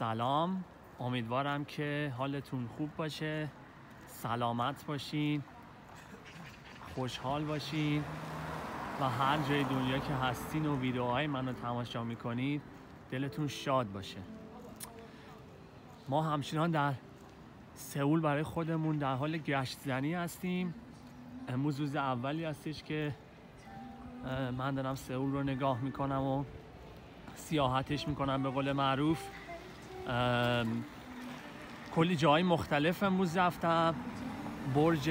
سلام. امیدوارم که حالتون خوب باشه. سلامت باشین. خوشحال باشین. و هر جای دنیا که هستین و ویدیوهای منو تماشا می‌کنید دلتون شاد باشه. ما همچنان در سئول برای خودمون در حال گشت زنی هستیم. امروز روز اولی هستش که من دارم سئول رو نگاه می‌کنم و سیاحتش می‌کنم به قول معروف. کلی جای مختلف امروز رفتم. برج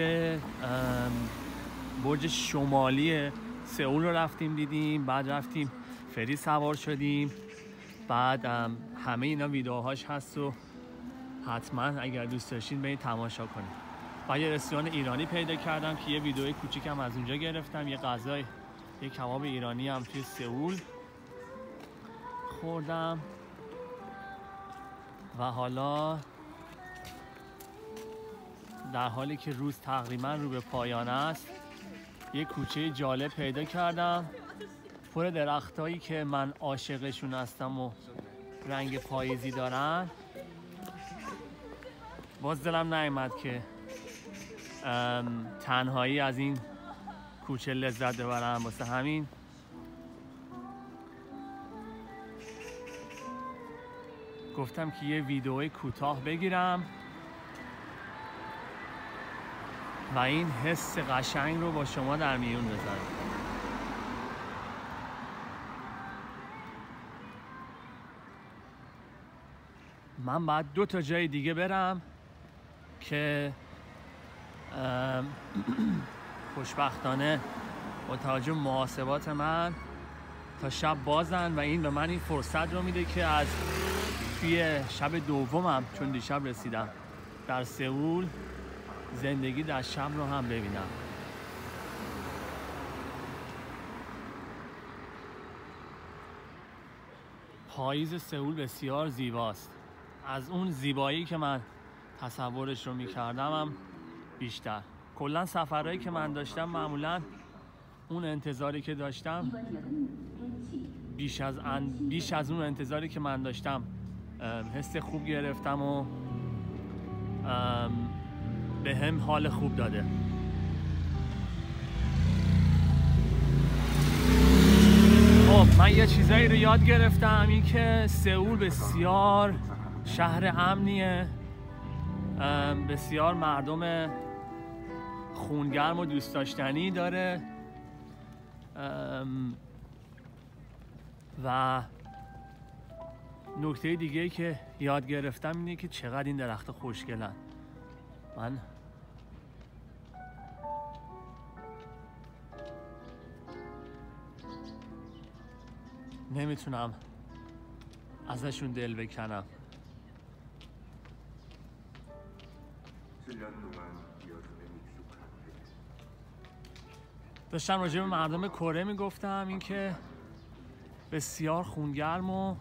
برج شمالی سئول رو رفتیم دیدیم بعد رفتیم فری سوار شدیم. بعد همه اینا ویدیوهاش هست و حتما اگر دوست داشتین برید تماشا کنید. و یه رستوران ایرانی پیدا کردم که یه ویدیو کوچیکم از اونجا گرفتم. یه غذای یه کباب ایرانی هم توی سئول خوردم. و حالا در حالی که روز تقریبا رو به پایان است یه کوچه جالب پیدا کردم. پر درختایی که من عاشقشون هستم و رنگ پاییزی دارن. باز دلم نیومد که تنهایی از این کوچه لذت ببرم. واسه همین گفتم که یه ویدئوی کوتاه بگیرم و این حس قشنگ رو با شما در میون بذارم. من باید دو تا جای دیگه برم که خوشبختانه با توجه محاسبات من تا شب بازن و این به من این فرصت رو میده که از توی شب دومم چون دیشب رسیدم در سئول زندگی در شب رو هم ببینم. پاییز سئول بسیار زیباست. از اون زیبایی که من تصورش رو می‌کردم هم بیشتر. کلا سفرهایی که من داشتم معمولا اون انتظاری که داشتم بیش از, بیش از اون انتظاری که من داشتم حس خوب گرفتم و به هم حال خوب داده. خب من یه چیزایی رو یاد گرفتم این که سئول بسیار شهر امنیه. بسیار مردم خونگرم و دوست داشتنی داره. و نکته دیگه که یاد گرفتم اینه که چقدر این درخت خوشگلن. من نمی‌تونم ازشون دل بکنم. داشتم راجع به مردم کره می‌گفتم اینکه بسیار خونگرم و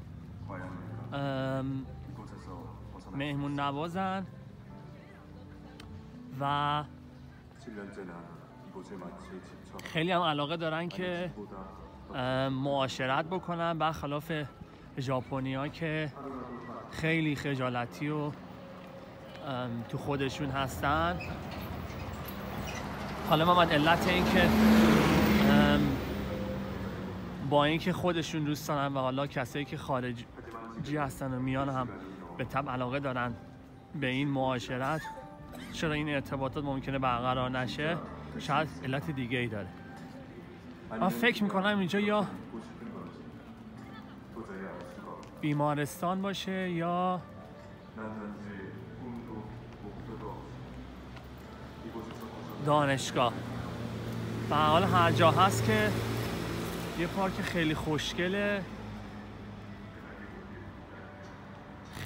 مهمون نوازن و خیلی هم علاقه دارن که معاشرت بکنن. برخلاف ژاپنی ها که خیلی خجالتی و تو خودشون هستن. حالا من علت این که با اینکه خودشون دوست دارن و حالا کسایی که خارجی هستن و میان هم به طب علاقه دارن به این معاشرت. چرا این ارتباطات ممکنه برقرار نشه؟ شاید علت دیگه ای داره. من فکر می‌کنم اینجا یا بیمارستان باشه یا دانشگاه. و حالا هر جا هست که یه پارک خیلی خوشگله.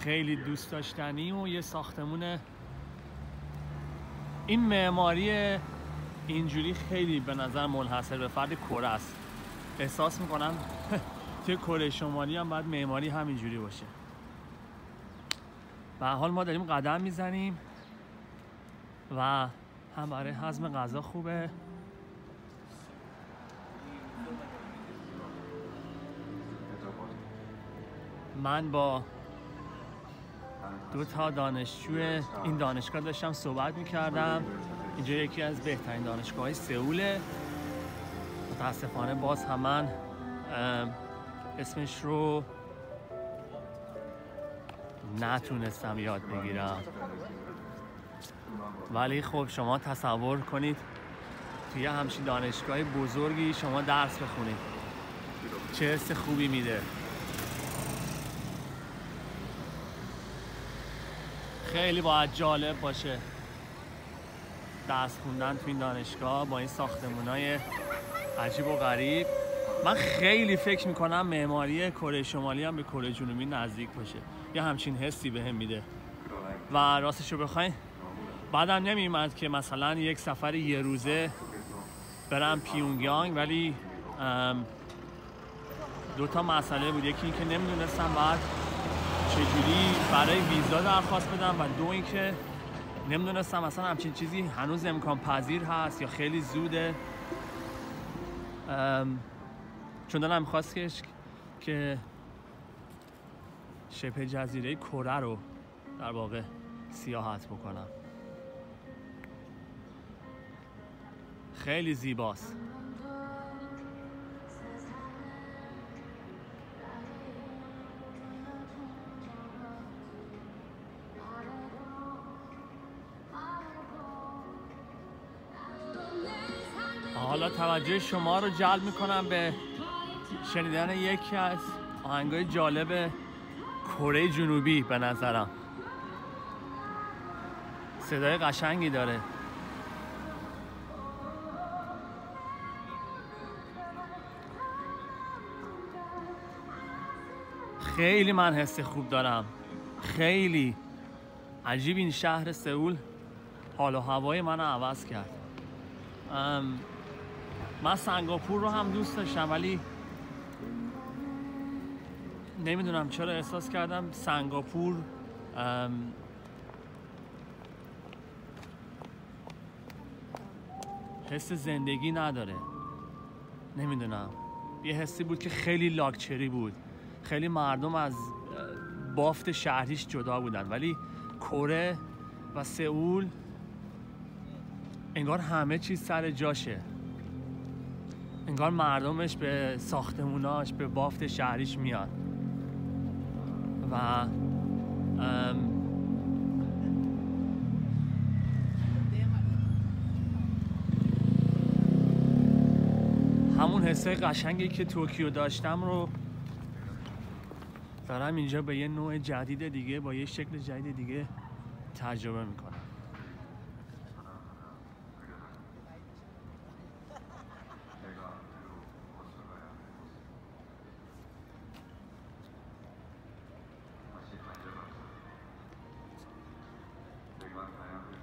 خیلی دوست داشتنی و یه ساختمون این معماری اینجوری خیلی به نظر منحصر به فرد کره است. احساس می‌کنم توی کره شمالی هم باید معماری همینجوری باشه. به حال ما داریم قدم می‌زنیم و هم برای هضم غذا خوبه. من با دو تا دانشجو این دانشگاه داشتم صحبت می‌کردم. اینجا یکی از بهترین دانشگاه های سئوله. متاسفانه باز هم من اسمش رو نتونستم یاد بگیرم. ولی خب شما تصور کنید توی همچین دانشگاه بزرگی شما درس بخونید. چه حس خوبی میده. خیلی باید جالب باشه. درس خوندن تو این دانشگاه با این ساختمون های عجیب و غریب. من خیلی فکر می‌کنم معماری کره شمالی هم به کره جنوبی نزدیک باشه. یه همچین حسی به هم میده. و راستش رو بخواین. بعدم نمیمد که مثلا یک سفر یه روزه برم پیونگیانگ ولی دو تا مسئله بود. یکی اینکه نمی‌دونستم بعد چجوری برای ویزا درخواست بدم و دو اینکه نمی‌دونستم اصلا همچین چیزی هنوز امکان پذیر هست یا خیلی زوده. چون دلم می‌خواست که شبه جزیره کره رو در واقع سیاحت بکنم. خیلی زیباست. توجه شما رو جلب می‌کنم به شنیدن یکی از آهنگای جالب کره جنوبی به نظرم. صدای قشنگی داره. خیلی من حس خوب دارم. خیلی. عجیب این شهر سئول حال و هوای منو عوض کرد. من سنگاپور رو هم دوست داشتم ولی نمی‌دونم چرا احساس کردم سنگاپور حس زندگی نداره. نمی‌دونم. یه حسی بود که خیلی لاکچری بود. خیلی مردم از بافت شهریش جدا بودن. ولی کره و سئول انگار همه چیز سر جاشه. انگار مردمش به ساختموناش به بافت شهریش میاد. و همون حسه قشنگی که توکیو داشتم رو دارم اینجا به یه نوع جدید دیگه با یه شکل جدید دیگه تجربه می‌کنم.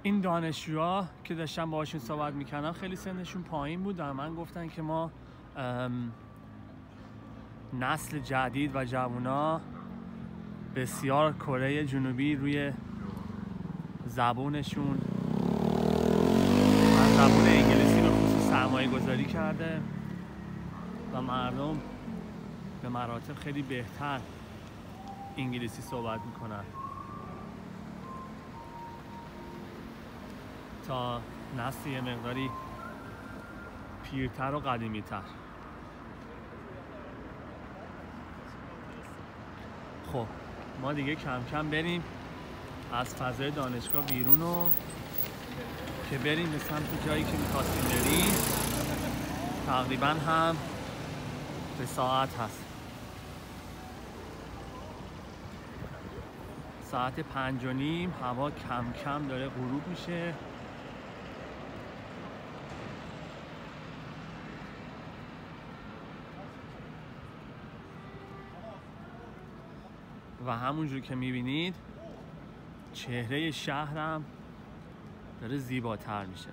این دانشجوها که داشتم باشون صحبت می‌کردم خیلی سنشون پایین بود و من گفتن که ما نسل جدید و جوونا بسیار کره جنوبی روی زبونشون. زبون انگلیسی به خصوص سرمایه گذاری کرده و مردم به مراتب خیلی بهتر انگلیسی صحبت می‌کنن. تا نسل یه مقداری پیرتر و قدیمیتر. خب ما دیگه کم کم بریم از فضای دانشگاه بیرون و که بریم به سمت جایی که می‌خواستیم بریم. تقریبا هم به ساعت هست. ساعت پنج و نیم هوا کم کم داره غروب میشه. و همونجور که می‌بینید چهره شهرم داره زیباتر میشه.